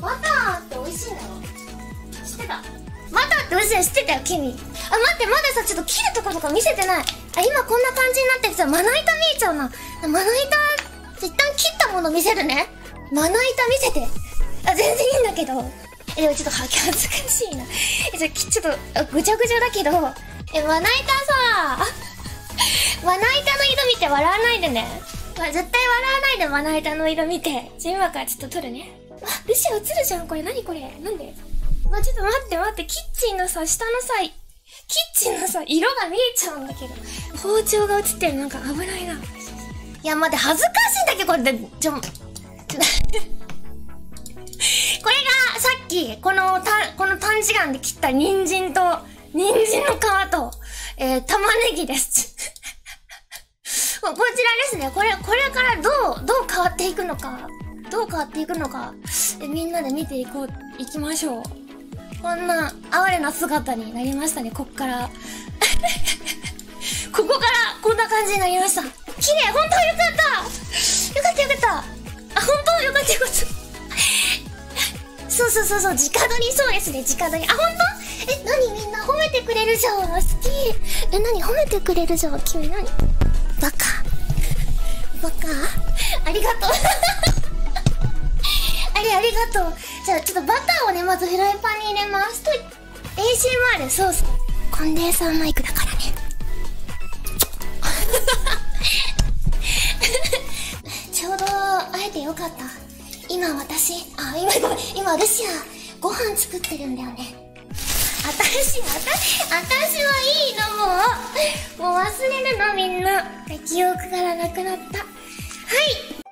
バターって美味しいんだよ知ってた？バターって美味しいの知ってたよ君あ待ってまださちょっと切るところとか見せてない。あ今こんな感じになっててさまな板見えちゃうな。まな板一旦切ったもの見せるね。まな板見せて。あ全然いいんだけど。えでもちょっと恥ずかしいな。えちょちょっとあぐちゃぐちゃだけど。えまな板さまな板の色見て笑わないでね。まあ、絶対笑わないでまな板の色見て。じゃ、今からちょっと撮るね。あ、ルシア映るじゃん、これ。何これなんで？まあ、ちょっと待って待って。キッチンのさ、下のさ、キッチンのさ、色が見えちゃうんだけど。包丁が映ってる。なんか危ないな。いや、待って、恥ずかしいんだけど、これで、ちょ、ちょ、これが、さっき、この、た、この短時間で切った人参と、人参の皮と、えー、玉ねぎです。こちらですね。これ、これからどう、どう変わっていくのか、どう変わっていくのか、みんなで見ていこう、いきましょう。こんな、哀れな姿になりましたね、こっから。ここから、こんな感じになりました。綺麗本当よかったよかったよかったあ、本当よかったよかった。そうそうそうそう、直撮りそうですね、直撮り。あ、本当？え、なにみんな褒めてくれるじゃん。好き。え、なに褒めてくれるじゃん。君なにありがとう。じゃあ、ちょっとバターをね、まずフライパンに入れます。と、ACMR、そうそう。コンデンサーマイクだからね。ちょうど会えてよかった。今私、あ、今、ごめん今ルシア、ご飯作ってるんだよね。私、私、私はいいの、もう。もう忘れるの、みんな。記憶からなくなった。はい。